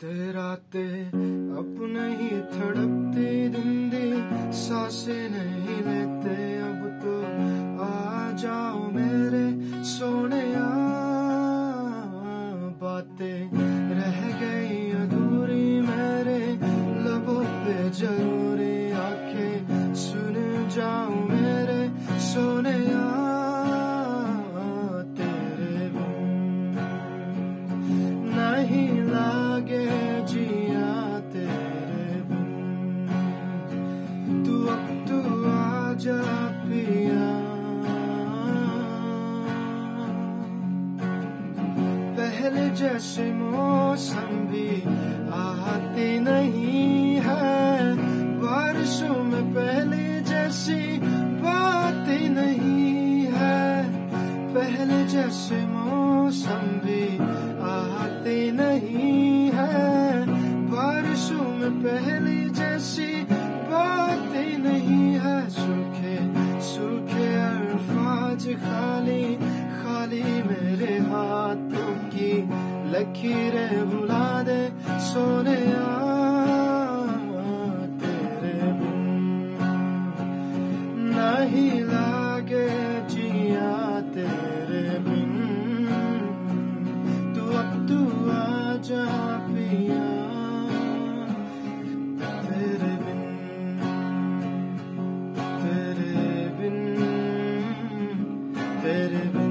राते राते अब नहीं दिंदे सांसे नहीं लेते। अब तो आ जाओ मेरे सोने बातें। रह गई अधूरी मेरे लबों पे ज़रूरी आँखें। सुन जाओ मेरे सोने तेरे नहीं पहले जैसे मौसम भी आते नहीं है। बारिशों में पहले जैसी बातें नहीं है। पहले जैसे मौसम भी आते नहीं है। बारिशों में पहले जैसी बातें नहीं है। सूखे सूखे अल्फाज खाली लकीरें भुला दे सोने तेरे बिन नहीं लागे जिया तेरे बिन तू अब तू आ जा पिया तेरे बिन तेरे बिन तेरे बिन